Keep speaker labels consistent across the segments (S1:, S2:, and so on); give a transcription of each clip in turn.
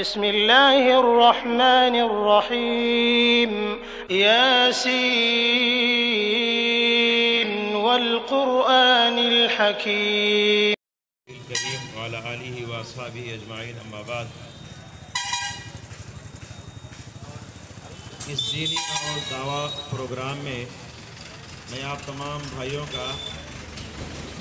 S1: بسم الله الرحمن الرحيم. ياسين والقرآن الحكيم.
S2: الكريم وعلى آله وأصحابه أجمعين أما بعد. اس دینی اور دعویٰ پروگرام میں میں آپ تمام بھائیوں کا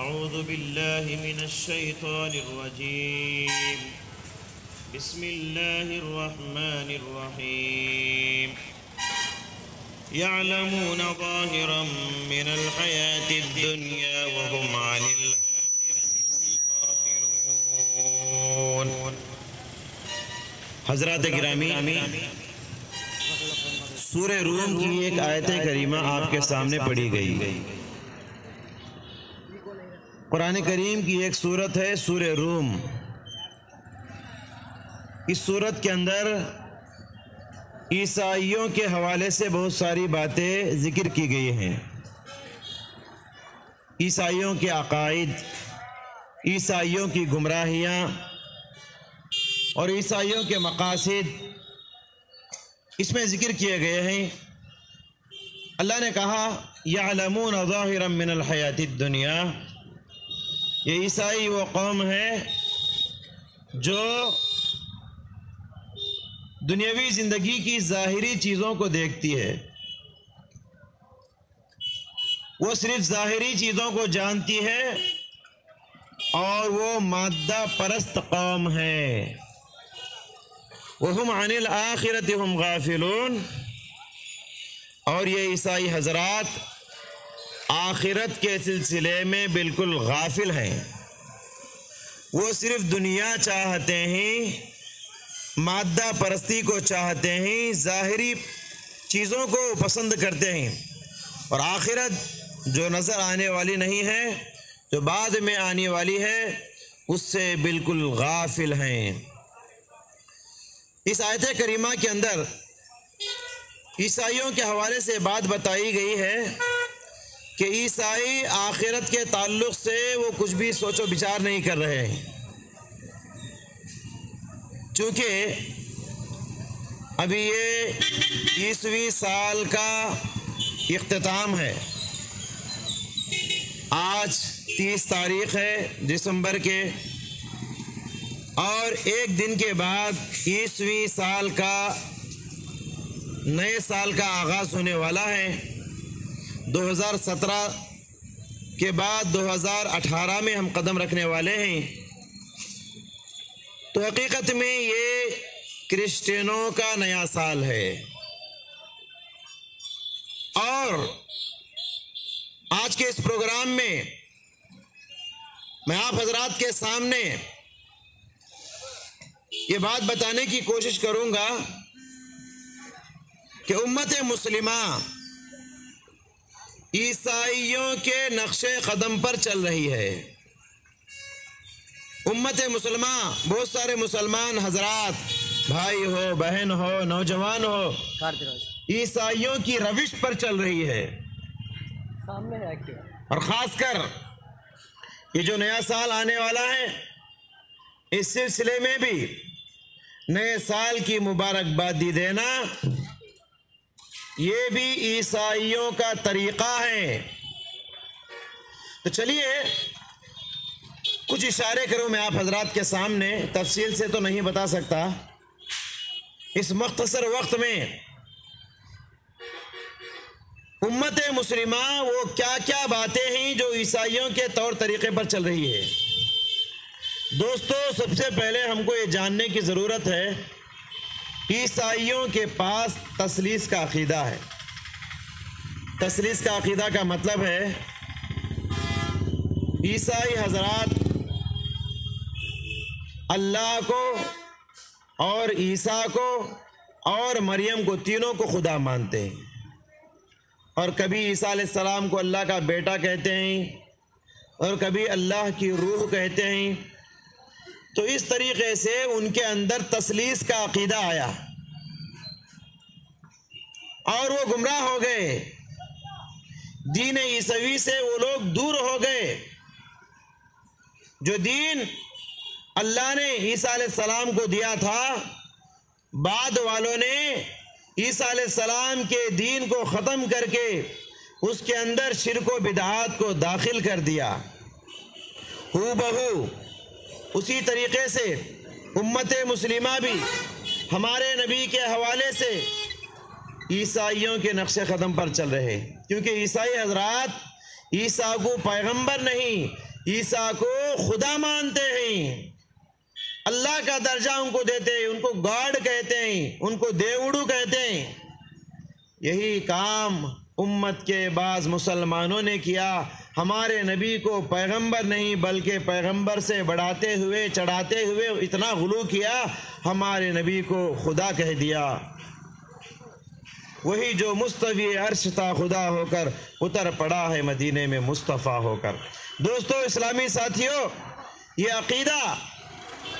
S2: أعوذ باللہ من الشیطان الرجیم بسم اللہ الرحمن الرحیم يعلمون ظاهرا من الحياة الدنيا وهم عن الغافلون حضرات گرامی سورہ روم کی ایک آیت کریمہ آپ کے سامنے پڑھی گئی۔ قرآن کریم کی ایک صورت ہے سورہ روم۔ اس صورت کے اندر عیسائیوں کے حوالے سے بہت ساری باتیں ذکر کی گئی ہیں۔ عیسائیوں کے عقائد، عیسائیوں کی گمراہیاں اور عیسائیوں کے مقاصد اس میں ذکر کیے گئے ہیں۔ اللہ نے کہا، یعلمون ظاہرا من الحیات الدنیا یہ عیسائی وہ قوم ہے جو دنیاوی زندگی کی ظاہری چیزوں کو دیکھتی ہے۔ وہ صرف ظاہری چیزوں کو جانتی ہے اور وہ مادہ پرست قوم ہے۔ وہم عن الآخرت ہم غافلون۔ اور یہ عیسائی حضرات آخرت کے سلسلے میں بالکل غافل ہیں۔ وہ صرف دنیا چاہتے ہیں، مادہ پرستی کو چاہتے ہیں، ظاہری چیزوں کو پسند کرتے ہیں۔ اور آخرت جو نظر آنے والی نہیں ہے، جو بعد میں آنے والی ہے، اس سے بالکل غافل ہیں۔ اس آیت کریمہ کے اندر عیسائیوں کے حوالے سے بات بتائی گئی ہے۔ کہ عیسائی آخرت کے تعلق سے وہ کچھ بھی سوچ و بچار نہیں کر رہے ہیں۔ چونکہ ابھی یہ عیسویں سال کا اختتام ہے۔ آج تیس تاریخ ہے دسمبر کے۔ اور ایک دن کے بعد عیسویں سال کا، نئے سال کا آغاز ہونے والا ہے۔ دو ہزار سترہ کے بعد دو ہزار اٹھارہ میں ہم قدم رکھنے والے ہیں۔ تو حقیقت میں یہ کرسچنوں کا نیا سال ہے۔ اور آج کے اس پروگرام میں میں آپ حضرات کے سامنے یہ بات بتانے کی کوشش کروں گا کہ امت مسلمہ عیسائیوں کے نقش قدم پر چل رہی ہے۔ امت مسلمہ بہت سارے مسلمان حضرات بھائی ہو بہن ہو نوجوان ہو عیسائیوں کی روش پر چل رہی ہے۔ اور خاص کر یہ جو نیا سال آنے والا ہے اس سلسلے میں بھی نئے سال کی مبارکبادی دینا یہ بھی عیسائیوں کا طریقہ ہے۔ تو چلیے، کچھ اشارے کروں میں آپ حضرات کے سامنے، تفصیل سے تو نہیں بتا سکتا۔ اس مختصر وقت میں امت مسلمہ وہ کیا کیا باتیں ہیں جو عیسائیوں کے طور طریقے پر چل رہی ہے۔ دوستو، سب سے پہلے ہم کو یہ جاننے کی ضرورت ہے عیسائیوں کے پاس تسلیس کا عقیدہ ہے۔ تسلیس کا عقیدہ کا مطلب ہے عیسائی حضرات اللہ کو اور عیسیٰ کو اور مریم کو تینوں کو خدا مانتے ہیں۔ اور کبھی عیسیٰ علیہ السلام کو اللہ کا بیٹا کہتے ہیں اور کبھی اللہ کی روح کہتے ہیں۔ تو اس طریقے سے ان کے اندر تسلیس کا عقیدہ آیا۔ اور وہ گمراہ ہو گئے۔ دین عیسوی سے وہ لوگ دور ہو گئے۔ جو دین اللہ نے عیسیٰ علیہ السلام کو دیا تھا، بعد والوں نے عیسیٰ علیہ السلام کے دین کو ختم کر کے اس کے اندر شرک و بدعات کو داخل کر دیا۔ ہو بہو اسی طریقے سے امت مسلمہ بھی ہمارے نبی کے حوالے سے عیسائیوں کے نقش قدم پر چل رہے کیونکہ عیسائی حضرات عیسیٰ کو پیغمبر نہیں، عیسیٰ کو خدا مانتے ہیں۔ اللہ کا درجہ ان کو دیتے ہیں، ان کو گاڈ کہتے ہیں، ان کو دیوڑو کہتے ہیں۔ یہی کام امت کے بعض مسلمانوں نے کیا۔ ہمارے نبی کو پیغمبر نہیں، بلکہ پیغمبر سے بڑھاتے ہوئے، چڑھاتے ہوئے اتنا غلو کیا، ہمارے نبی کو خدا کہہ دیا۔ وہی جو مستوی عرش تھا، خدا ہو کر اتر پڑا ہے مدینے میں مصطفیٰ ہو کر۔ دوستو، اسلامی ساتھیوں یہ عقیدہ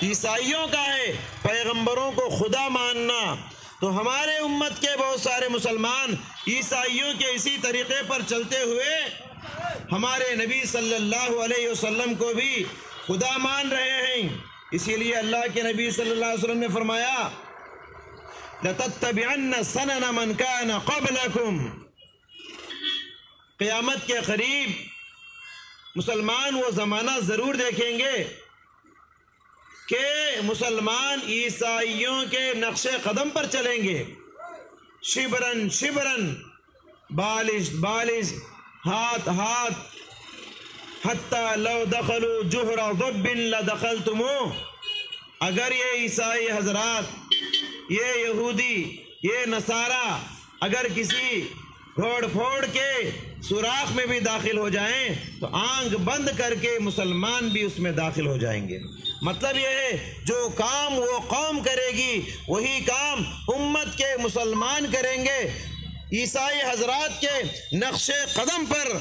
S2: عیسائیوں کا ہے، پیغمبروں کو خدا ماننا۔ تو ہمارے امت کے بہت سارے مسلمان عیسائیوں کے اسی طریقے پر چلتے ہوئے ہمارے نبی صلی اللہ علیہ وسلم کو بھی خدا مان رہے ہیں۔ اسی لیے اللہ کے نبی صلی اللہ علیہ وسلم نے فرمایا، لَتَتَّبِعَنَّ سَنَنَ مَنْ كَانَ قَبْلَكُمْ۔ قیامت کے قریب مسلمان وہ زمانہ ضرور دیکھیں گے کہ مسلمان عیسائیوں کے نقش قدم پر چلیں گے۔ شبرن شبرن، بالش بالش۔ ہاتھ ہاتھ حتیٰ لو دخلو جوہرا غبن لدخل تمو اگر یہ عیسائی حضرات، یہ یہودی، یہ نصارہ اگر کسی گھوڑ پھوڑ کے سوراخ میں بھی داخل ہو جائیں، تو آنکھ بند کر کے مسلمان بھی اس میں داخل ہو جائیں گے۔ مطلب یہ ہے، جو کام وہ قوم کرے گی، وہی کام امت کے مسلمان کریں گے۔ عیسائی حضرات کے نقش قدم پر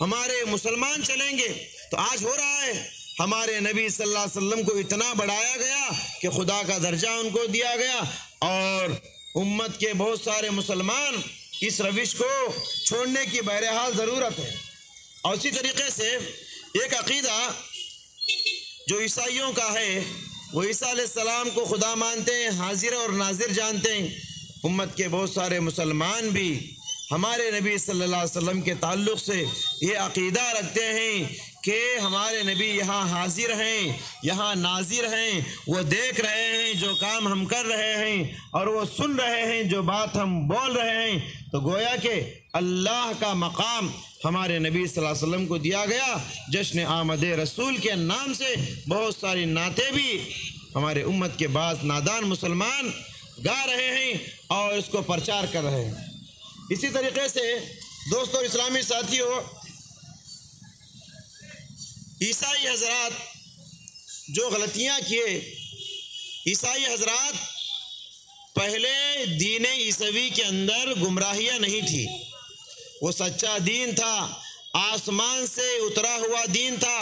S2: ہمارے مسلمان چلیں گے۔ تو آج ہو رہا ہے، ہمارے نبی صلی اللہ علیہ وسلم کو اتنا بڑھایا گیا کہ خدا کا درجہ ان کو دیا گیا۔ اور امت کے بہت سارے مسلمان اس روش کو چھوڑنے کی بہرحال ضرورت ہے۔ اور اسی طریقے سے ایک عقیدہ جو عیسائیوں کا ہے، وہ عیسیٰ علیہ السلام کو خدا مانتے ہیں، حاضر اور ناظر جانتے ہیں۔ امت کے بہت سارے مسلمان بھی ہمارے نبی صلی اللہ علیہ وسلم کے تعلق سے یہ عقیدہ رکھتے ہیں کہ ہمارے نبی یہاں حاضر ہیں، یہاں ناظر ہیں، وہ دیکھ رہے ہیں جو کام ہم کر رہے ہیں اور وہ سن رہے ہیں جو بات ہم بول رہے ہیں۔ تو گویا کہ اللہ کا مقام ہمارے نبی صلی اللہ علیہ وسلم کو دیا گیا۔ جشن آمد رسول کے نام سے بہت ساری نعتیں بھی ہمارے امت کے بعض نادان مسلمان گا رہے ہیں اور اس کو پرچار کر رہے ہیں۔ اسی طریقے سے دوستو اسلامی ساتھیوں عیسائی حضرات جو غلطیاں کیے، عیسائی حضرات پہلے دین عیسوی کے اندر گمراہیاں نہیں تھی وہ سچا دین تھا، آسمان سے اترا ہوا دین تھا۔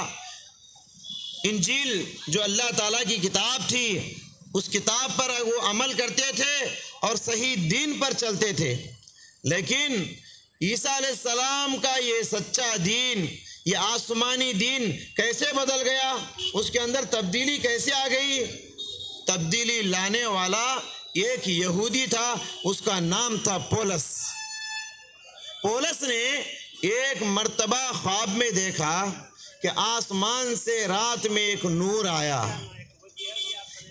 S2: انجیل جو اللہ تعالیٰ کی کتاب تھی اس کتاب پر وہ عمل کرتے تھے اور صحیح دین پر چلتے تھے۔ لیکن عیسیٰ علیہ السلام کا یہ سچا دین، یہ آسمانی دین کیسے بدل گیا؟ اس کے اندر تبدیلی کیسے آ گئی؟ تبدیلی لانے والا ایک یہودی تھا، اس کا نام تھا پولس۔ پولس نے ایک مرتبہ خواب میں دیکھا کہ آسمان سے رات میں ایک نور آیا۔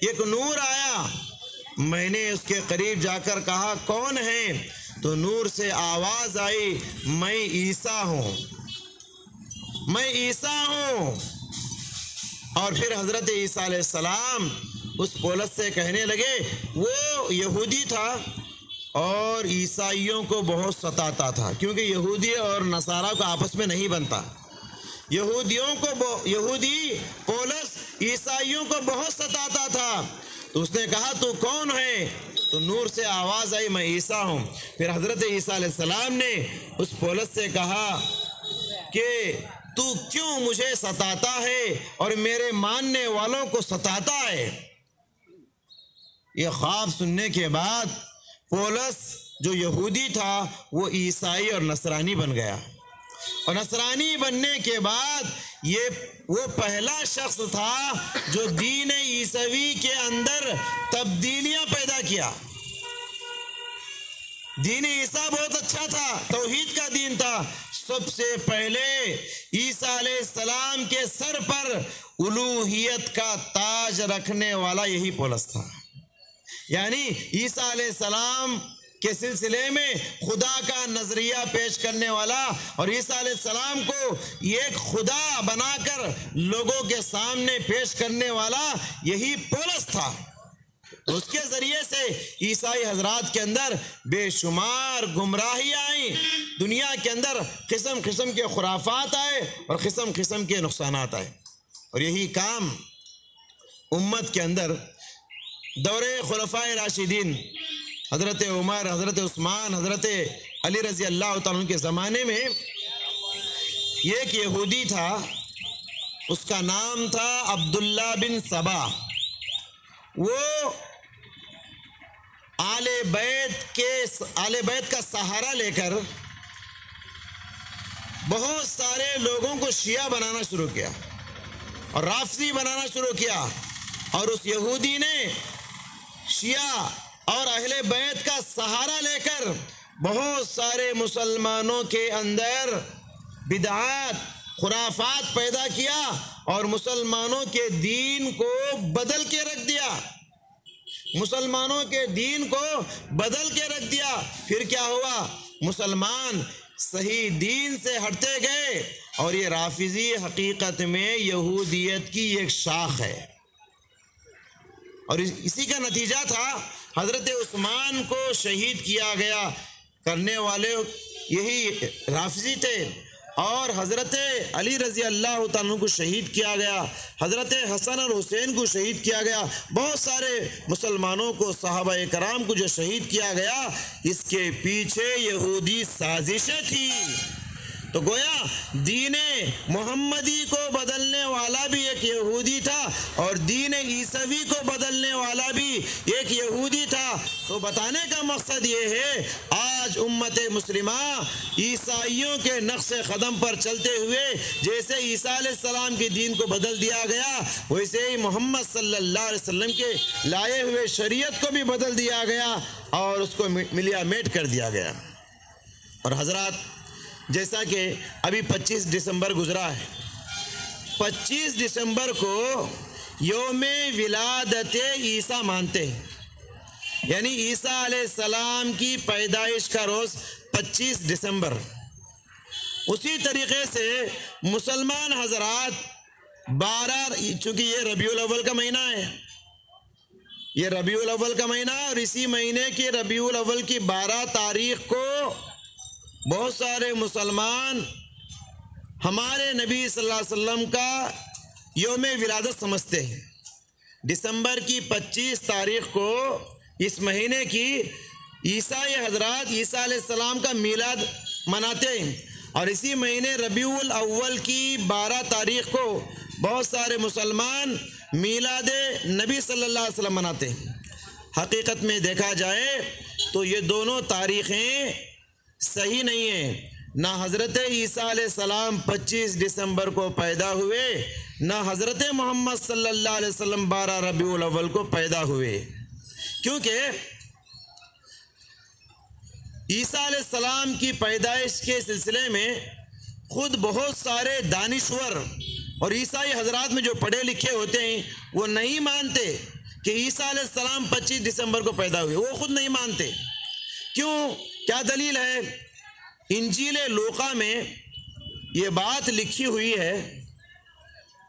S2: ایک نور آیا۔ میں نے اس کے قریب جا کر کہا، کون ہے؟ تو نور سے آواز آئی، میں عیسیٰ ہوں۔ میں عیسیٰ ہوں۔ اور پھر حضرت عیسیٰ علیہ السلام اس پولس سے کہنے لگے، وہ یہودی تھا اور عیسائیوں کو بہت ستاتا تھا، کیونکہ یہودی اور نصارہ کو آپس میں نہیں بنتا۔ یہودیوں کو یہودی پولس عیسائیوں کو بہت ستاتا تھا۔ تو اس نے کہا، تو کون ہے؟ تو نور سے آواز آئی، میں عیسیٰ ہوں۔ پھر حضرت عیسیٰ علیہ السلام نے اس پولس سے کہا کہ تو کیوں مجھے ستاتا ہے اور میرے ماننے والوں کو ستاتا ہے؟ یہ خواب سننے کے بعد پولس جو یہودی تھا، وہ عیسائی اور نصرانی بن گیا۔ اور نصرانی بننے کے بعد یہ وہ پہلا شخص تھا جو دین عیسوی کے اندر تبدیلیاں پیدا کیا۔ دین عیسیٰ بہت اچھا تھا، توحید کا دین تھا۔ سب سے پہلے عیسیٰ علیہ السلام کے سر پر الوحیت کا تاج رکھنے والا یہی پولس تھا۔ یعنی عیسیٰ علیہ السلام کے سلسلے میں خدا کا نظریہ پیش کرنے والا اور عیسیٰ علیہ السلام کو ایک خدا بنا کر لوگوں کے سامنے پیش کرنے والا یہی پولس تھا۔ اس کے ذریعے سے عیسائی حضرات کے اندر بے شمار گمراہی آئیں۔ دنیا کے اندر قسم قسم کے خرافات آئے اور قسم قسم کے نقصانات آئے۔ اور یہی کام امت کے اندر دور خلفۂ راشدین حضرت عمر، حضرت عثمان، حضرت علی رضی اللہ تعالیٰ کے زمانے میں ایک یہودی تھا، اس کا نام تھا عبداللہ بن صبا وہ آل بیت کے آل بیت کا سہارا لے کر بہت سارے لوگوں کو شیعہ بنانا شروع کیا اور رافضی بنانا شروع کیا اور اس یہودی نے شیعہ اور اہل بیت کا سہارا لے کر بہت سارے مسلمانوں کے اندر بدعات، خرافات پیدا کیا اور مسلمانوں کے دین کو بدل کے رکھ دیا۔ مسلمانوں کے دین کو بدل کے رکھ دیا۔ پھر کیا ہوا؟ مسلمان صحیح دین سے ہٹتے گئے اور یہ رافضی حقیقت میں یہودیت کی ایک شاخ ہے۔ اور اسی کا نتیجہ تھا حضرت عثمان کو شہید کیا گیا کرنے والے یہی رافضی تھے اور حضرت علی رضی اللہ تعالیٰ کو شہید کیا گیا، حضرت حسن اور حسین کو شہید کیا گیا، بہت سارے مسلمانوں کو، صحابہ کرام کو جو شہید کیا گیا، اس کے پیچھے یہودی سازشیں تھی تو گویا دین محمدی کو بدلنے والا بھی ایک یہودی تھا اور دین عیسوی کو بدلنے والا بھی ایک یہودی تھا۔ تو بتانے کا مقصد یہ ہے، آج امت مسلمہ عیسائیوں کے نقش قدم پر چلتے ہوئے جیسے عیسیٰ علیہ السلام کے دین کو بدل دیا گیا، ویسے ہی محمد صلی اللہ علیہ وسلم کے لائے ہوئے شریعت کو بھی بدل دیا گیا اور اس کو ملیا میٹ کر دیا گیا۔ اور حضرات جیسا کہ ابھی پچیس دسمبر گزرا ہے۔ پچیس دسمبر کو یوم ولادت عیسیٰ مانتے ہیں۔ یعنی عیسیٰ علیہ السلام کی پیدائش کا روز پچیس دسمبر۔ اسی طریقے سے مسلمان حضرات بارہ، چونکہ یہ ربیع الاول کا مہینہ ہے۔ یہ ربیع الاول کا مہینہ اور اسی مہینے کی ربیع الاول کی بارہ تاریخ کو بہت سارے مسلمان ہمارے نبی صلی اللہ علیہ وسلم کا یوم ولادت سمجھتے ہیں۔ دسمبر کی پچیس تاریخ کو اس مہینے کی عیسائی حضرات عیسیٰ علیہ السلام کا میلاد مناتے ہیں۔ اور اسی مہینے ربیع الاول کی بارہ تاریخ کو بہت سارے مسلمان میلاد نبی صلی اللہ علیہ وسلم مناتے ہیں۔ حقیقت میں دیکھا جائے تو یہ دونوں تاریخیں صحیح نہیں ہے۔ نہ حضرت عیسیٰ علیہ السلام پچیس دسمبر کو پیدا ہوئے، نہ حضرت محمد صلی اللہ علیہ وسلم بارہ ربیع الاول کو پیدا ہوئے۔ کیونکہ عیسیٰ علیہ السلام کی پیدائش کے سلسلے میں خود بہت سارے دانشور اور عیسائی حضرات میں جو پڑھے لکھے ہوتے ہیں، وہ نہیں مانتے کہ عیسیٰ علیہ السلام پچیس دسمبر کو پیدا ہوئے۔ وہ خود نہیں مانتے۔ کیوں؟ کیا دلیل ہے؟ انجیل لوقا میں یہ بات لکھی ہوئی ہے۔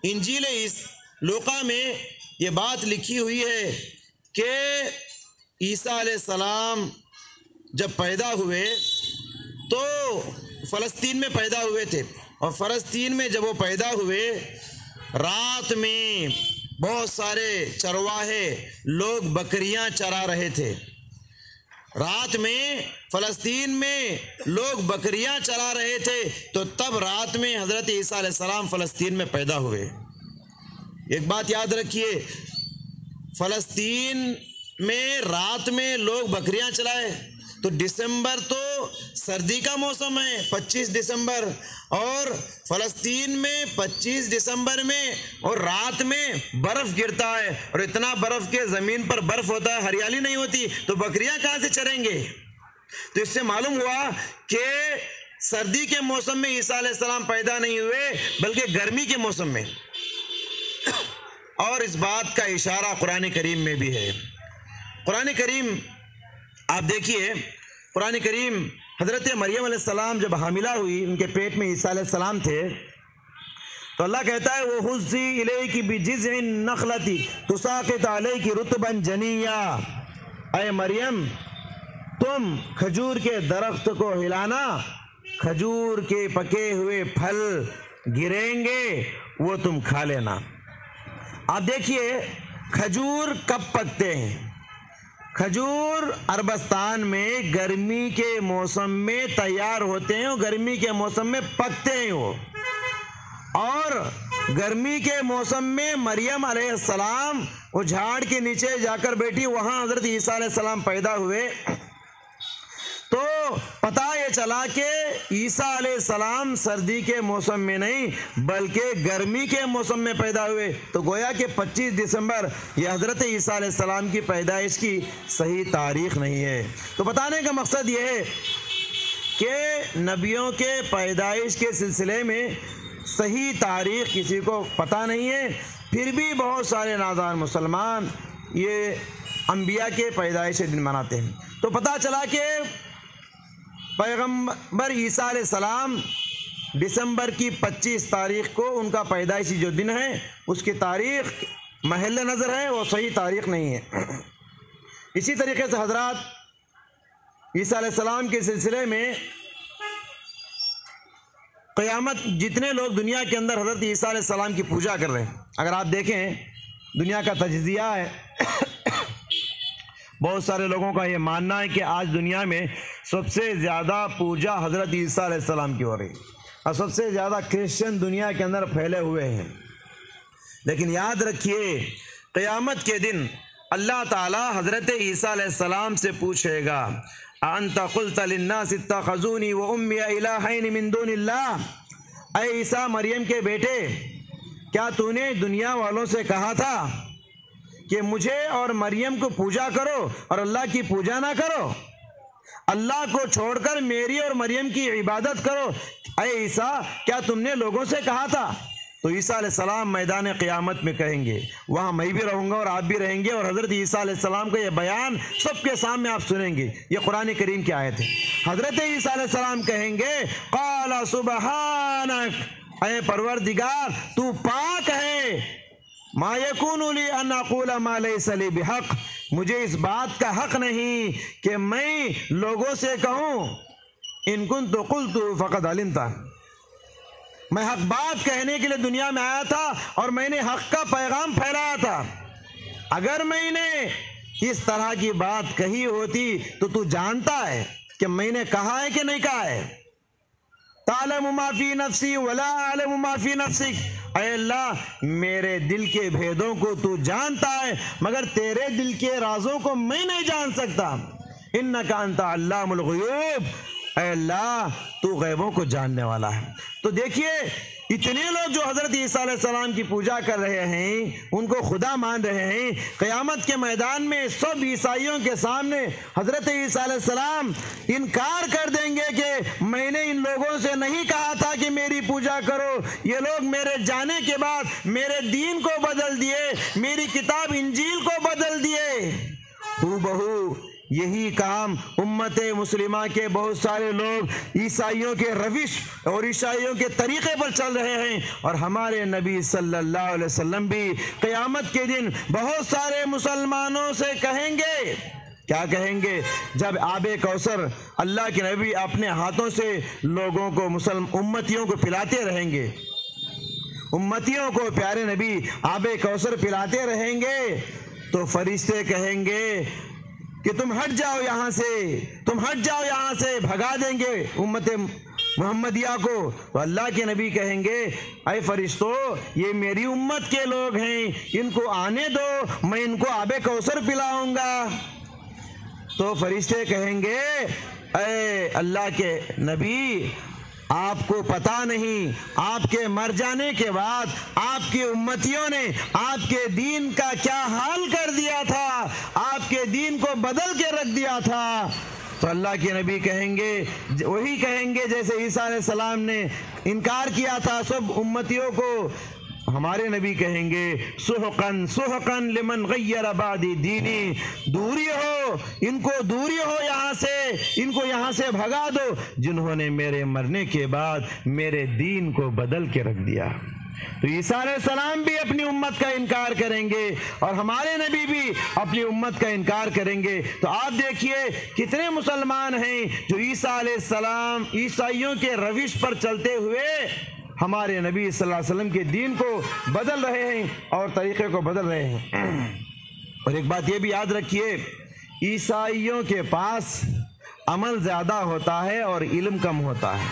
S2: انجیل اس لوقا میں یہ بات لکھی ہوئی ہے کہ عیسیٰ علیہ السلام جب پیدا ہوئے تو فلسطین میں پیدا ہوئے تھے۔ اور فلسطین میں جب وہ پیدا ہوئے، رات میں بہت سارے چرواہے، لوگ بکریاں چرا رہے تھے۔ رات میں فلسطین میں لوگ بکریاں چلا رہے تھے، تو تب رات میں حضرت عیسیٰ علیہ السلام فلسطین میں پیدا ہوئے۔ ایک بات یاد رکھیے، فلسطین میں رات میں لوگ بکریاں چلائے تو دسمبر تو سردی کا موسم ہے، پچیس دسمبر۔ اور فلسطین میں پچیس دسمبر میں اور رات میں برف گرتا ہے۔ اور اتنا برف کے زمین پر برف ہوتا ہے، ہریالی نہیں ہوتی۔ تو بکریاں کہاں سے چریں گے؟ تو اس سے معلوم ہوا کہ سردی کے موسم میں عیسیٰ علیہ السلام پیدا نہیں ہوئے، بلکہ گرمی کے موسم میں۔ اور اس بات کا اشارہ قرآن کریم میں بھی ہے۔ قرآن کریم، آپ دیکھیے قرآن کریم حضرت مریم علیہ السلام جب حاملہ ہوئی، ان کے پیٹ میں عیسیٰ علیہ السلام تھے، تو اللہ کہتا ہے، وہ حسی علیہ کی بھی جز نخلتی تساقت علیہ کی رتبن جنیا اے مریم، تم کھجور کے درخت کو ہلانا، کھجور کے پکے ہوئے پھل گریں گے، وہ تم کھا لینا۔ آپ دیکھیے، کھجور کب پکتے ہیں؟ کھجور عربستان میں گرمی کے موسم میں تیار ہوتے ہیں گرمی کے موسم میں پکتے ہیں وہ۔ اور گرمی کے موسم میں مریم علیہ السلام وہ جھاڑ کے نیچے جا کر بیٹھی، وہاں حضرت عیسیٰ علیہ السلام پیدا ہوئے۔ تو پتا یہ چلا کہ عیسیٰ علیہ السلام سردی کے موسم میں نہیں، بلکہ گرمی کے موسم میں پیدا ہوئے۔ تو گویا کہ پچیس دسمبر یہ حضرت عیسیٰ علیہ السلام کی پیدائش کی صحیح تاریخ نہیں ہے۔ تو بتانے کا مقصد یہ ہے کہ نبیوں کے پیدائش کے سلسلے میں صحیح تاریخ کسی کو پتہ نہیں ہے۔ پھر بھی بہت سارے نادان مسلمان یہ انبیاء کے پیدائش دن مناتے ہیں۔ تو پتہ چلا کہ پیغمبر عیسیٰ علیہ السلام دسمبر کی پچیس تاریخ کو ان کا پیدائشی جو دن ہے، اس کی تاریخ محل نظر ہے، وہ صحیح تاریخ نہیں ہے۔ اسی طریقے سے حضرات عیسیٰ علیہ السلام کے سلسلے میں قیامت جتنے لوگ دنیا کے اندر حضرت عیسیٰ علیہ السلام کی پوجا کر رہے ہیں، اگر آپ دیکھیں دنیا کا تجزیہ ہے بہت سارے لوگوں کا یہ ماننا ہے کہ آج دنیا میں سب سے زیادہ پوجا حضرت عیسیٰ علیہ السلام کی ہو رہی اور سب سے زیادہ کرسچن دنیا کے اندر پھیلے ہوئے ہیں۔ لیکن یاد رکھیے، قیامت کے دن اللہ تعالی حضرت عیسیٰ علیہ السلام سے پوچھے گا انت قلت للناس اتخذونی و امی الہین من دون اللہ اے عیسیٰ مریم کے بیٹے، کیا تو نے دنیا والوں سے کہا تھا کہ مجھے اور مریم کو پوجا کرو اور اللہ کی پوجا نہ کرو۔ اللہ کو چھوڑ کر میری اور مریم کی عبادت کرو۔ اے عیسیٰ، کیا تم نے لوگوں سے کہا تھا؟ تو عیسیٰ علیہ السلام میدان قیامت میں کہیں گے۔ وہاں میں بھی رہوں گا اور آپ بھی رہیں گے اور حضرت عیسیٰ علیہ السلام کا یہ بیان سب کے سامنے آپ سنیں گے۔ یہ قرآن کریم کی آیت ہے۔ حضرت عیسیٰ علیہ السلام کہیں گے، قال سبحانک اے پروردگار، تو پاک ہے۔ ما یکون لی ان اقول ما لیس لی بحق، مجھے اس بات کا حق نہیں کہ میں لوگوں سے کہوں، ان کن تو قلت فقط علمتا۔ میں حق بات کہنے کے لیے دنیا میں آیا تھا اور میں نے حق کا پیغام پھیلایا تھا۔ اگر میں نے اس طرح کی بات کہی ہوتی تو تو جانتا ہے کہ میں نے کہا ہے کہ نہیں کہا ہے۔ تعلم ما فی نفسی ولا اعلم ما فی نفسک۔ اے اللہ، میرے دل کے بھیدوں کو تو جانتا ہے، مگر تیرے دل کے رازوں کو میں نہیں جان سکتا۔ انکا انتا علام الغیوب۔ اے اللہ، تو غیبوں کو جاننے والا ہے۔ تو دیکھیے اتنے لوگ جو حضرت عیسیٰ علیہ السلام کی پوجا کر رہے ہیں، ان کو خدا مان رہے ہیں۔ قیامت کے میدان میں سب عیسائیوں کے سامنے حضرت عیسیٰ علیہ السلام انکار کر دیں گے کہ میں نے ان لوگوں سے نہیں کہا تھا کہ میری پوجا کرو۔ یہ لوگ میرے جانے کے بعد میرے دین کو بدل دیے، میری کتاب انجیل کو بدل دیے۔ ہو بہو یہی کام امت مسلمہ کے بہت سارے لوگ عیسائیوں کے روش اور عیسائیوں کے طریقے پر چل رہے ہیں اور ہمارے نبی صلی اللہ علیہ وسلم بھی قیامت کے دن بہت سارے مسلمانوں سے کہیں گے۔ کیا کہیں گے؟ جب آب کوثر اللہ کے نبی اپنے ہاتھوں سے لوگوں کو مسلم امتیوں کو پلاتے رہیں گے۔ امتیوں کو پیارے نبی آب کوثر پلاتے رہیں گے تو فرشتے کہیں گے کہ تم ہٹ جاؤ یہاں سے، تم ہٹ جاؤ یہاں سے، بھگا دیں گے امت محمدیہ کو۔ تو اللہ کے نبی کہیں گے، اے فرشتو، یہ میری امت کے لوگ ہیں، ان کو آنے دو، میں ان کو آب کوثر پلاؤں گا۔ تو فرشتے کہیں گے، اے اللہ کے نبی آپ کو پتا نہیں، آپ کے مر جانے کے بعد آپ کی امتیوں نے آپ کے دین کا کیا حال کر دیا تھا؟ آپ کے دین کو بدل کے رکھ دیا تھا۔ تو اللہ کے نبی کہیں گے، وہی کہیں گے جیسے عیسیٰ علیہ السلام نے انکار کیا تھا، سب امتیوں کو ہمارے نبی کہیں گے سحقن سحقن لمن غیر بعدی دینی۔ دوری ہو، ان کو دوری ہو یہاں سے، ان کو یہاں سے بھگا دو۔ جنہوں نے میرے مرنے کے بعد میرے دین کو بدل کے رکھ دیا۔ تو عیسیٰ علیہ السلام بھی اپنی امت کا انکار کریں گے اور ہمارے نبی بھی اپنی امت کا انکار کریں گے۔ تو آپ دیکھیے کتنے مسلمان ہیں جو عیسیٰ علیہ السلام عیسائیوں کے روش پر چلتے ہوئے ہمارے نبی صلی اللہ علیہ وسلم کے دین کو بدل رہے ہیں اور طریقے کو بدل رہے ہیں۔ اور ایک بات یہ بھی یاد رکھیے، عیسائیوں کے پاس عمل زیادہ ہوتا ہے اور علم کم ہوتا ہے۔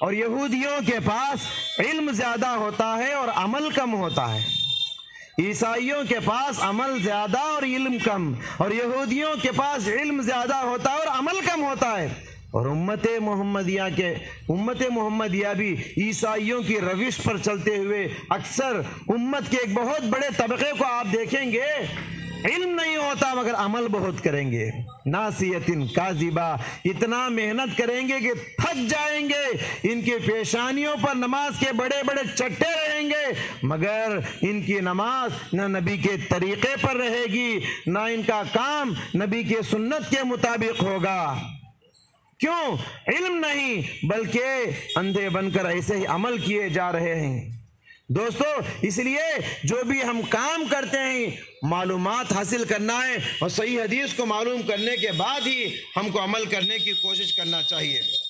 S2: اور یہودیوں کے پاس علم زیادہ ہوتا ہے اور عمل کم ہوتا ہے۔ عیسائیوں کے پاس عمل زیادہ اور علم کم۔ اور یہودیوں کے پاس علم زیادہ ہوتا ہے اور عمل کم ہوتا ہے۔ اور امت محمدیہ کے امت محمدیہ بھی عیسائیوں کی روش پر چلتے ہوئے اکثر امت کے ایک بہت بڑے طبقے کو آپ دیکھیں گے، علم نہیں ہوتا مگر عمل بہت کریں گے۔ ناسیتن کاذبہ، اتنا محنت کریں گے کہ تھک جائیں گے۔ ان کی پیشانیوں پر نماز کے بڑے بڑے چٹے رہیں گے، مگر ان کی نماز نہ نبی کے طریقے پر رہے گی، نہ ان کا کام نبی کے سنت کے مطابق ہوگا۔ کیوں؟ علم نہیں، بلکہ اندھے بن کر ایسے ہی عمل کیے جا رہے ہیں۔ دوستو، اس لیے جو بھی ہم کام کرتے ہیں، معلومات حاصل کرنا ہے اور صحیح حدیث کو معلوم کرنے کے بعد ہی ہم کو عمل کرنے کی کوشش کرنا چاہیے۔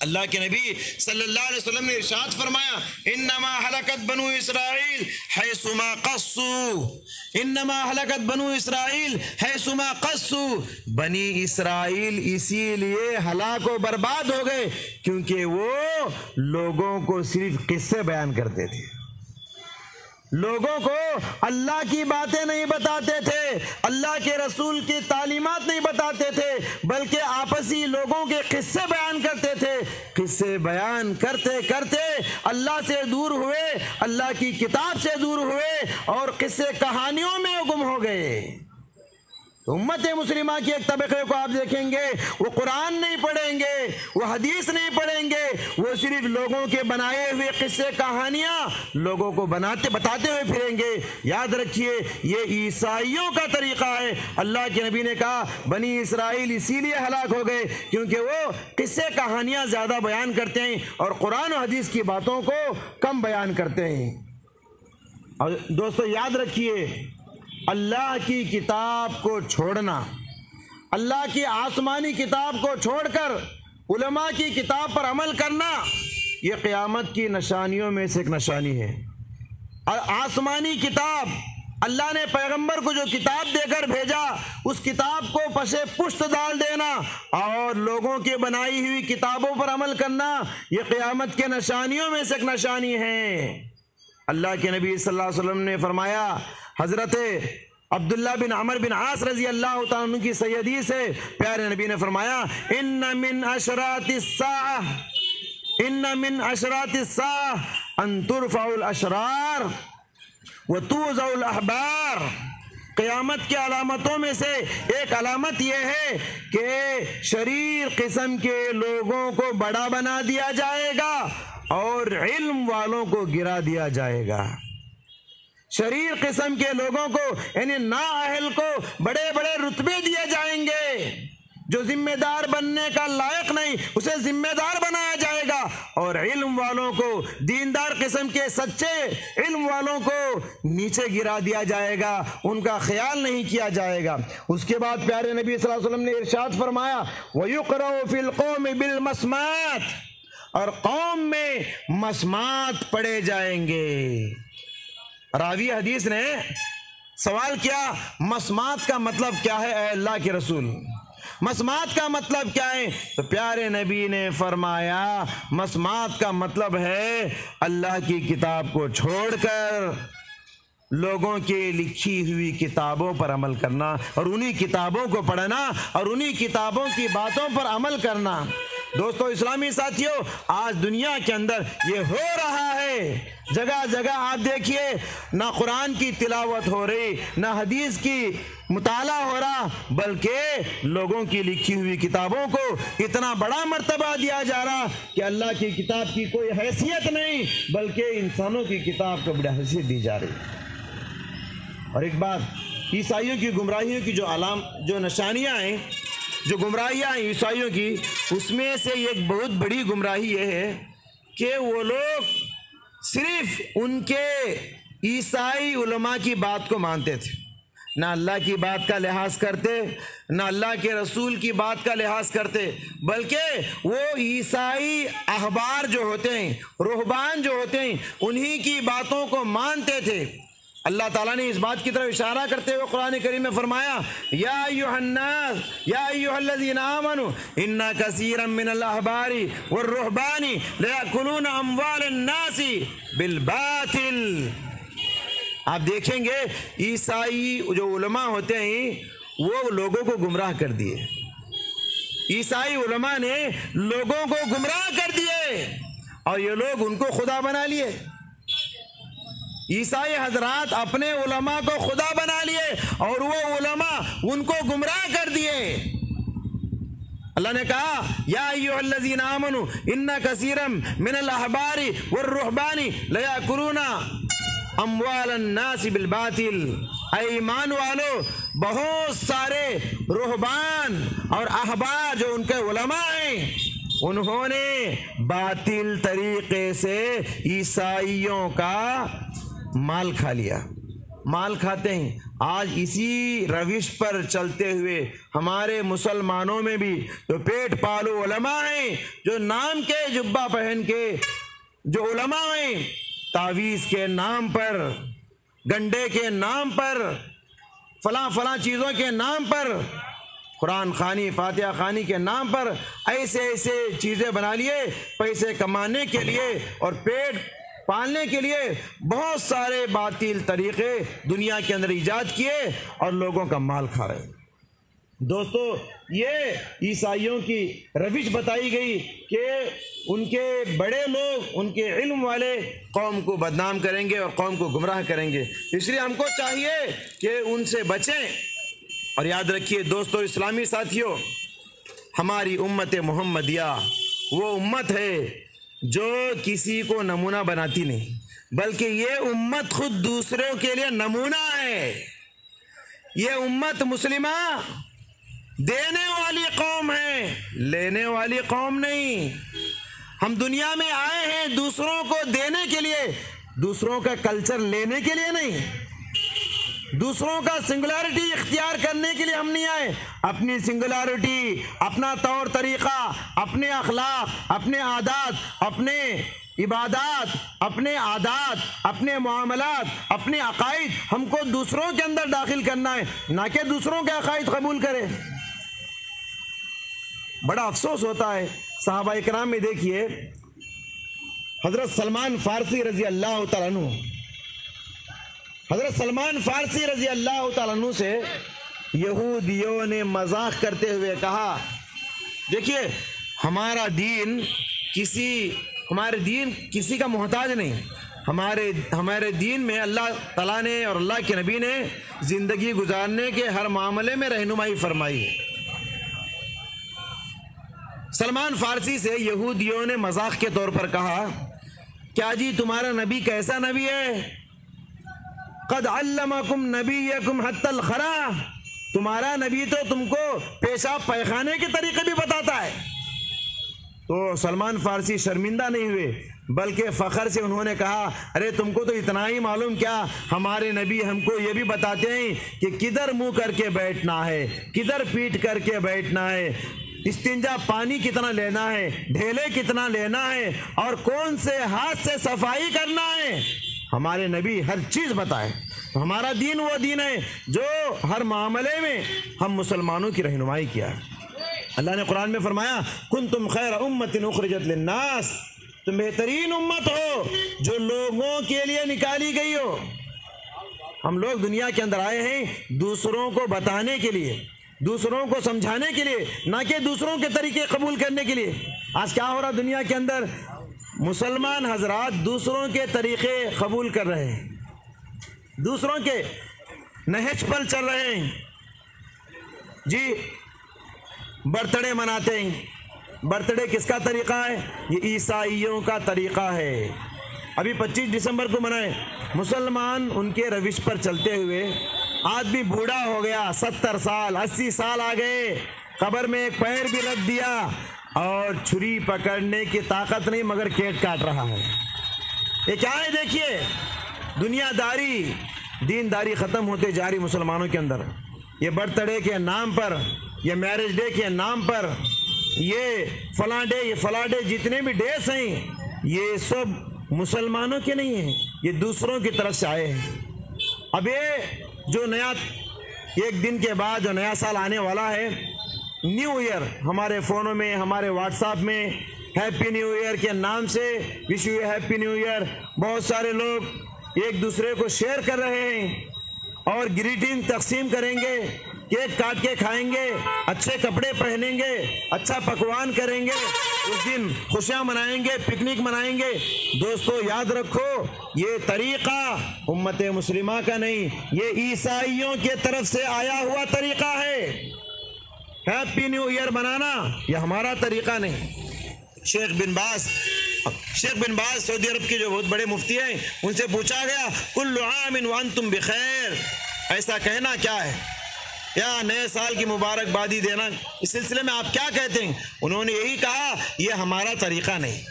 S2: اللہ کے نبی صلی اللہ علیہ وسلم نے ارشاد فرمایا، انما حلقت بنو اسرائیل حیثما قصو، انما حلقت بنو اسرائیل حیثما قصو۔ بنی اسرائیل اسی لیے ہلاک و برباد ہو گئے کیونکہ وہ لوگوں کو صرف قصے بیان کرتے تھے۔ لوگوں کو اللہ کی باتیں نہیں بتاتے تھے، اللہ کے رسول کی تعلیمات نہیں بتاتے تھے، بلکہ آپسی لوگوں کے قصے بیان کرتے تھے۔ قصے بیان کرتے کرتے اللہ سے دور ہوئے، اللہ کی کتاب سے دور ہوئے اور قصے کہانیوں میں گم ہو گئے۔ امت مسلمہ کی ایک طبقے کو آپ دیکھیں گے، وہ قرآن نہیں پڑھیں گے، وہ حدیث نہیں پڑھیں گے، وہ صرف لوگوں کے بنائے ہوئے قصے، کہانیاں لوگوں کو بناتے، بتاتے ہوئے پھریں گے۔ یاد رکھیے، یہ عیسائیوں کا طریقہ ہے۔ اللہ کے نبی نے کہا، بنی اسرائیل اسی لیے ہلاک ہو گئے کیونکہ وہ قصے، کہانیاں زیادہ بیان کرتے ہیں اور قرآن و حدیث کی باتوں کو کم بیان کرتے ہیں۔ اور دوستو، یاد رکھیے اللہ کی کتاب کو چھوڑنا، اللہ کی آسمانی کتاب کو چھوڑ کر علماء کی کتاب پر عمل کرنا، یہ قیامت کی نشانیوں میں سے ایک نشانی ہے۔ اور آسمانی کتاب، اللہ نے پیغمبر کو جو کتاب دے کر بھیجا، اس کتاب کو پسے پشت ڈال دینا اور لوگوں کے بنائی ہوئی کتابوں پر عمل کرنا، یہ قیامت کے نشانیوں میں سے ایک نشانی ہے۔ اللہ کے نبی صلی اللہ علیہ وسلم نے فرمایا حضرت عبداللہ بن عمر بن عاص رضی اللہ تعالیٰ کی سیدی سے پیارے نبی نے فرمایا، ان من اشرات الساعہ ان من اشرات الساعہ ان ترفع الاشرار وتوزع الاحبار. قیامت کی علامتوں میں سے ایک علامت یہ ہے کہ شریر قسم کے لوگوں کو بڑا بنا دیا جائے گا اور علم والوں کو گرا دیا جائے گا۔ شریر قسم کے لوگوں کو یعنی نا اہل کو بڑے بڑے رتبے دیے جائیں گے۔ جو ذمہ دار بننے کا لائق نہیں، اسے ذمہ دار بنایا جائے گا۔ اور علم والوں کو، دیندار قسم کے سچے علم والوں کو نیچے گرا دیا جائے گا۔ ان کا خیال نہیں کیا جائے گا۔ اس کے بعد پیارے نبی صلی اللہ علیہ وسلم نے ارشاد فرمایا وَيُقْرَوْ فِي الْقَوْمِ بِالْمَسْمَاتِ۔ اور قوم میں مسمات پڑے جائیں گے۔ راوی حدیث نے سوال کیا، مسمات کا مطلب کیا ہے؟ اے اللہ کے رسول، مسمات کا مطلب کیا ہے؟ تو پیارے نبی نے فرمایا، مسمات کا مطلب ہے اللہ کی کتاب کو چھوڑ کر لوگوں کے لکھی ہوئی کتابوں پر عمل کرنا اور انہی کتابوں کو پڑھنا اور انہی کتابوں کی باتوں پر عمل کرنا۔ دوستو اسلامی ساتھیوں آج دنیا کے اندر یہ ہو رہا ہے۔ جگہ جگہ آپ دیکھیے، نہ قرآن کی تلاوت ہو رہی، نہ حدیث کی مطالعہ ہو رہا، بلکہ لوگوں کی لکھی ہوئی کتابوں کو اتنا بڑا مرتبہ دیا جا رہا کہ اللہ کی کتاب کی کوئی حیثیت نہیں، بلکہ انسانوں کی کتاب کو بڑی حیثیت دی جا رہی۔ اور ایک بات، عیسائیوں کی، گمراہیوں کی جو علام، جو نشانیاں ہیں جو گمراہیاں ہیں عیسائیوں کی، اس میں سے ایک بہت بڑی گمراہی یہ ہے کہ وہ لوگ صرف ان کے عیسائی علماء کی بات کو مانتے تھے۔ نہ اللہ کی بات کا لحاظ کرتے، نہ اللہ کے رسول کی بات کا لحاظ کرتے، بلکہ وہ عیسائی اخبار جو ہوتے ہیں، روحبان جو ہوتے ہیں، انہی کی باتوں کو مانتے تھے۔ اللہ تعالیٰ نے اس بات کی طرف اشارہ کرتے ہوئے قرآن کریم میں فرمایا، یا ایوہ الناس، یا ایوہ الذین آمنوا انا کثیرا من الاحبار والرہبان لیاکلون اموال الناس بالباطل۔ آپ دیکھیں گے، عیسائی جو علماء ہوتے ہیں، وہ لوگوں کو گمراہ کر دیے۔ عیسائی علماء نے لوگوں کو گمراہ کر دیے اور یہ لوگ ان کو خدا بنا لیے۔ عیسائی حضرات اپنے علماء کو خدا بنا لیے اور وہ علماء ان کو گمراہ کر دیے۔ اللہ نے کہا، یا ایوہ الذین آمنوا، ان کثیرم من الاحبار والرحبان لیاکلون اموال الناس بالباطل۔ اے ایمان والو، بہت سارے رہبان اور احبار جو ان کے علماء ہیں، انہوں نے باطل طریقے سے عیسائیوں کا مال کھا لیا۔ مال کھاتے ہیں۔ آج اسی روش پر چلتے ہوئے ہمارے مسلمانوں میں بھی جو پیٹ پالو علماء ہیں، جو نام کے جبہ پہن کے جو علماء ہیں، تعویذ کے نام پر، گنڈے کے نام پر، فلاں فلاں چیزوں کے نام پر، قرآن خانی فاتحہ خانی کے نام پر ایسے ایسے چیزیں بنا لیے، پیسے کمانے کے لیے اور پیٹ پالنے کے لیے بہت سارے باطل طریقے دنیا کے اندر ایجاد کیے اور لوگوں کا مال کھا رہے دوستو، یہ عیسائیوں کی روش بتائی گئی کہ ان کے بڑے لوگ، ان کے علم والے قوم کو بدنام کریں گے اور قوم کو گمراہ کریں گے۔ اس لیے ہم کو چاہیے کہ ان سے بچیں۔ اور یاد رکھیے دوستو، اسلامی ساتھیوں، ہماری امت محمدیہ وہ امت ہے جو کسی کو نمونہ بناتی نہیں، بلکہ یہ امت خود دوسروں کے لیے نمونہ ہے۔ یہ امت مسلمہ دینے والی قوم ہے، لینے والی قوم نہیں۔ ہم دنیا میں آئے ہیں دوسروں کو دینے کے لیے، دوسروں کا کلچر لینے کے لیے نہیں۔ دوسروں کا سنگولرٹی اختیار کرنے کے لیے ہم نہیں آئے۔ اپنی سنگولرٹی اپنا طور طریقہ، اپنے اخلاق، اپنے عادات، اپنے عبادات، اپنے عادات، اپنے معاملات، اپنے عقائد ہم کو دوسروں کے اندر داخل کرنا ہے۔ نہ کہ دوسروں کے عقائد قبول کرے۔ بڑا افسوس ہوتا ہے۔ صحابہ اکرام میں دیکھیے، حضرت سلمان فارسی رضی اللہ تعالیٰ عنہ۔ حضرت سلمان فارسی رضی اللہ تعالیٰ عنہ سے یہودیوں نے مذاق کرتے ہوئے کہا، دیکھیے، ہمارا دین کسی، ہمارے دین کسی کا محتاج نہیں۔ ہمارے ہمارے دین میں اللہ تعالیٰ نے اور اللہ کے نبی نے زندگی گزارنے کے ہر معاملے میں رہنمائی فرمائی۔ ہے سلمان فارسی سے یہودیوں نے مذاق کے طور پر کہا، کیا جی تمہارا نبی کیسا نبی ہے؟ قد علمکم نبیکم حتی الخرا تمہارا نبی تو تم کو پیشاب پیخانے کے طریقے بھی بتاتا ہے۔ تو سلمان فارسی شرمندہ نہیں ہوئے، بلکہ فخر سے انہوں نے کہا، ارے تم کو تو اتنا ہی معلوم کیا، ہمارے نبی ہم کو یہ بھی بتاتے ہیں کہ کدھر منہ کر کے بیٹھنا ہے، کدھر پیٹ کر کے بیٹھنا ہے۔ استنجا پانی کتنا لینا ہے، ڈھیلے کتنا لینا ہے، اور کون سے ہاتھ سے صفائی کرنا ہے؟ ہمارے نبی ہر چیز بتائے۔ ہمارا دین وہ دین ہے جو ہر معاملے میں ہم مسلمانوں کی رہنمائی کیا ہے۔ اللہ نے قرآن میں فرمایا کن تم خیر امت اخرجت للناس۔ تم بہترین امت ہو جو لوگوں کے لیے نکالی گئی ہو۔ ہم لوگ دنیا کے اندر آئے ہیں دوسروں کو بتانے کے لیے، دوسروں کو سمجھانے کے لیے، نہ کہ دوسروں کے طریقے قبول کرنے کے لیے۔ آج کیا ہو رہا دنیا کے اندر؟ مسلمان حضرات دوسروں کے طریقے قبول کر رہے ہیں۔ دوسروں کے نہج پر چل رہے ہیں۔ جی برتھ ڈے مناتے ہیں۔ برتھ ڈے کس کا طریقہ ہے؟ یہ عیسائیوں کا طریقہ ہے۔ ابھی پچیس دسمبر کو منائے مسلمان ان کے روش پر چلتے ہوئے آدمی بوڑھا ہو گیا، ستر سال، اسی سال آ گئے قبر میں ایک پیر بھی رکھ دیا۔ اور چھری پکڑنے کی طاقت نہیں، مگر کیٹ کاٹ رہا ہے۔ یہ کیا ہے دیکھیے، دنیا داری، دین داری ختم ہوتے جا رہی مسلمانوں کے اندر۔ یہ برتھ ڈے کے نام پر، یہ میرج ڈے کے نام پر، یہ فلاں ڈے یہ فلاں ڈے جتنے بھی ڈیز ہیں، یہ سب مسلمانوں کے نہیں ہیں، یہ دوسروں کی طرف سے آئے ہیں۔ اب یہ جو نیا، ایک دن کے بعد جو نیا سال آنے والا ہے نیو ایئر ہمارے فونوں میں، ہمارے واٹس ایپ میں ہیپی نیو ایئر کے نام سے wish you happy new year بہت سارے لوگ ایک دوسرے کو شیئر کر رہے ہیں اور گریٹنگ تقسیم کریں گے، کیک کاٹ کے کھائیں گے، اچھے کپڑے پہنیں گے اچھا پکوان کریں گے، اس دن خوشیاں منائیں گے پکنک منائیں گے. دوستو، یاد رکھو، یہ طریقہ امت مسلمہ کا نہیں، یہ عیسائیوں کے طرف سے آیا ہوا طریقہ ہے۔ ہیپی نیو ایئر منانا یہ ہمارا طریقہ نہیں. شیخ بن باز. شیخ بن باز سعودی عرب کے جو بہت بڑے مفتی ہیں، ان سے پوچھا گیا کل عام وانتم بخیر. ایسا کہنا کیا ہے؟ یا نئے سال کی مبارکبادی دینا، اس سلسلے میں آپ کیا کہتے ہیں؟ انہوں نے یہی کہا، یہ ہمارا طریقہ نہیں.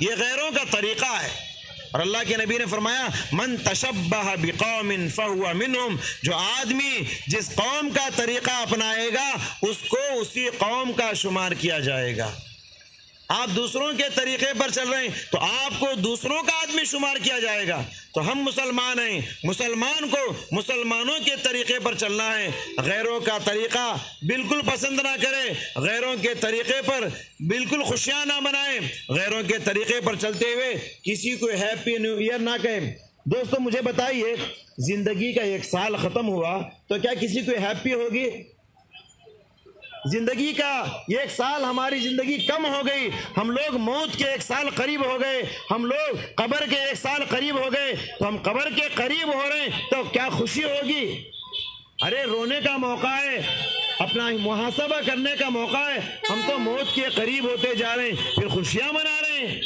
S2: یہ غیروں کا طریقہ ہے۔ اور اللہ کے نبی نے فرمایا، من تشبہ بقوم فہو منہم جو آدمی جس قوم کا طریقہ اپنائے گا، اس کو اسی قوم کا شمار کیا جائے گا۔ آپ دوسروں کے طریقے پر چل رہے ہیں، تو آپ کو دوسروں کا آدمی شمار کیا جائے گا۔ تو ہم مسلمان ہیں، مسلمان کو مسلمانوں کے طریقے پر چلنا ہے۔ غیروں کا طریقہ بالکل پسند نہ کرے غیروں کے طریقے پر بالکل خوشیاں نہ منائیں۔ غیروں کے طریقے پر چلتے ہوئے کسی کو ہیپی نیو ایئر نہ کہیں۔ دوستو، مجھے بتائیے، زندگی کا ایک سال ختم ہوا تو کیا کسی کو ہیپی ہوگی؟ زندگی کا ایک سال ہماری زندگی کم ہو گئی۔ ہم لوگ موت کے ایک سال قریب ہو گئے۔ ہم لوگ قبر کے ایک سال قریب ہو گئے۔ تو ہم قبر کے قریب ہو رہے ہیں تو کیا خوشی ہوگی؟ ارے، رونے کا موقع ہے۔ اپنا محاسبہ کرنے کا موقع ہے۔ ہم تو موت کے قریب ہوتے جا رہے ہیں۔ پھر خوشیاں منا رہے ہیں۔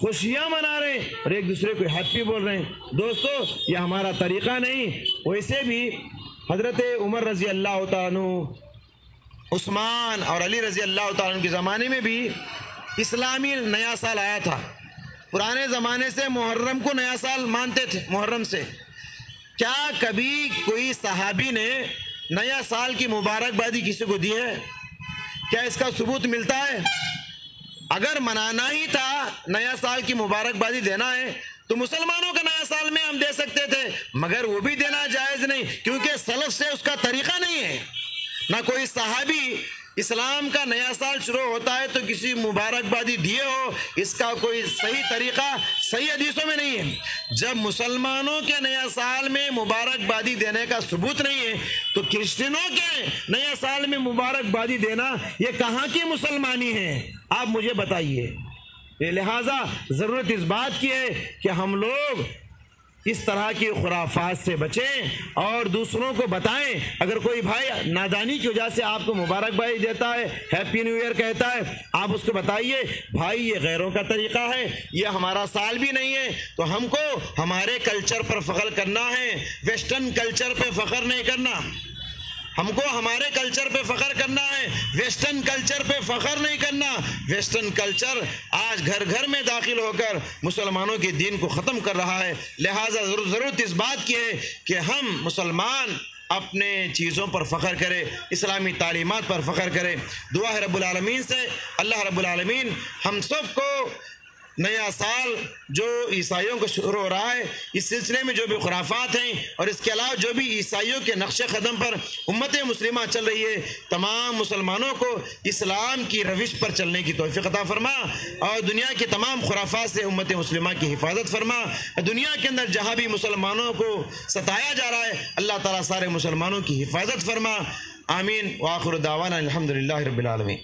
S2: خوشیاں منا رہے ہیں۔ اور ایک دوسرے کو ہیپی بول رہے ہیں۔ دوستو، یہ ہمارا طریقہ نہیں۔ ویسے بھی حضرت عمر رضی اللہ تعالیٰ عثمان اور علی رضی اللہ تعالیٰ کے زمانے میں بھی اسلامی نیا سال آیا تھا۔ پرانے زمانے سے محرم کو نیا سال مانتے تھے، محرم سے۔ کیا کبھی کوئی صحابی نے نیا سال کی مبارکبادی کسی کو دی ہے؟ کیا اس کا ثبوت ملتا ہے؟ اگر منانا ہی تھا، نیا سال کی مبارکبادی دینا ہے، تو مسلمانوں کا نیا سال میں ہم دے سکتے تھے، مگر وہ بھی دینا جائز نہیں، کیونکہ سلف سے اس کا طریقہ نہیں ہے۔ نہ کوئی صحابی اسلام کا نیا سال شروع ہوتا ہے تو کسی مبارکبادی دیے ہو، اس کا کوئی صحیح طریقہ، صحیح حدیثوں میں نہیں ہے۔ جب مسلمانوں کے نیا سال میں مبارکبادی دینے کا ثبوت نہیں ہے، تو کرسچنوں کے نیا سال میں مبارکبادی دینا، یہ کہاں کی مسلمانی ہے آپ مجھے بتائیے۔ لہٰذا ضرورت اس بات کی ہے کہ ہم لوگ اس طرح کی خرافات سے بچیں اور دوسروں کو بتائیں۔ اگر کوئی بھائی نادانی کی وجہ سے آپ کو مبارک بھائی دیتا ہے ہیپی نیو ایئر کہتا ہے، آپ اس کو بتائیے، بھائی یہ غیروں کا طریقہ ہے، یہ ہمارا سال بھی نہیں ہے، تو ہم کو ہمارے کلچر پر فخر کرنا ہے ویسٹرن کلچر پہ فخر نہیں کرنا۔ ہم کو ہمارے کلچر پہ فخر کرنا ہے ویسٹرن کلچر پہ فخر نہیں کرنا۔ ویسٹرن کلچر آج گھر گھر میں داخل ہو کر مسلمانوں کے دین کو ختم کر رہا ہے۔ لہٰذا ضرورت اس بات کی ہے کہ ہم مسلمان اپنے چیزوں پر فخر کرے اسلامی تعلیمات پر فخر کرے دعا ہے رب العالمین سے۔ اللہ رب العالمین ہم سب کو نیا سال جو عیسائیوں کو شروع ہو رہا ہے، اس سلسلے میں جو بھی خرافات ہیں اور اس کے علاوہ جو بھی عیسائیوں کے نقش قدم پر امت مسلمہ چل رہی ہے، تمام مسلمانوں کو اسلام کی روش پر چلنے کی توفیق عطا فرما اور دنیا کے تمام خرافات سے امت مسلمہ کی حفاظت فرما دنیا کے اندر جہاں بھی مسلمانوں کو ستایا جا رہا ہے، اللہ تعالیٰ سارے مسلمانوں کی حفاظت فرما۔ آمین۔ واخر دعوانا الحمد للہ رب العالمین۔